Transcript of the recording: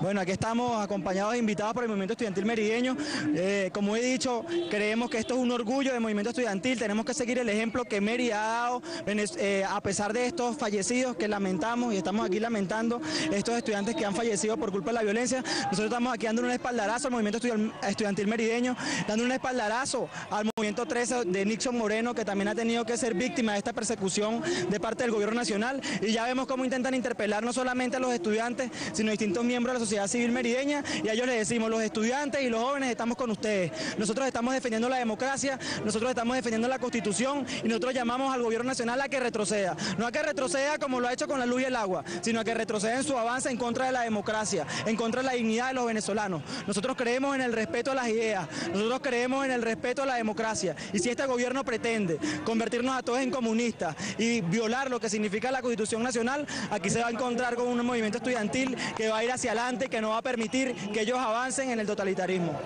Bueno, aquí estamos acompañados e invitados por el Movimiento Estudiantil Merideño. Eh, como he dicho, creemos que esto es un orgullo del movimiento estudiantil. Tenemos que seguir el ejemplo que Meri ha dado, eh, a pesar de estos fallecidos que lamentamos y estamos aquí lamentando estos estudiantes que han fallecido por culpa de la violencia. Nosotros estamos aquí dando un espaldarazo al movimiento estudiantil merideño, dando un espaldarazo al movimiento 13 de Nixon Moreno, que también ha tenido que ser víctima de esta persecución de parte del gobierno nacional. Y ya vemos cómo intentan interpelar no solamente a los estudiantes, sino distintos miembros de la sociedad civil merideña. Y a ellos les decimos, los estudiantes y los jóvenes estamos con ustedes. Nosotros estamos defendiendo la democracia, nosotros estamos defendiendo la constitución y nosotros llamamos al gobierno nacional a que retroceda. No a que retroceda como lo ha hecho con la luz y el agua, sino a que retroceda en su avance en contra de la democracia, en contra de la dignidad de los venezolanos. Nosotros creemos en el respeto a las ideas, nosotros creemos en el respeto a la democracia. Y si este gobierno pretende convertirnos a todos en comunistas y violar lo que significa la constitución nacional, aquí se va a encontrar con un movimiento estudiantil que va a ir hacia adelante, que no va a permitir que ellos avancen en el totalitarismo.